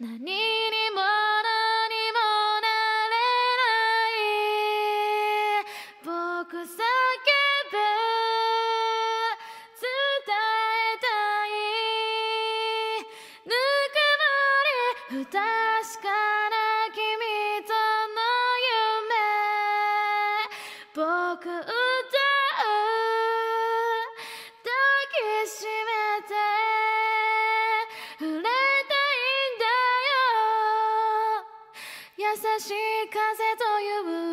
何にも何もなれない。僕叫ぶ伝えたい。ぬくもり不確かな君との夢僕歌優しい風という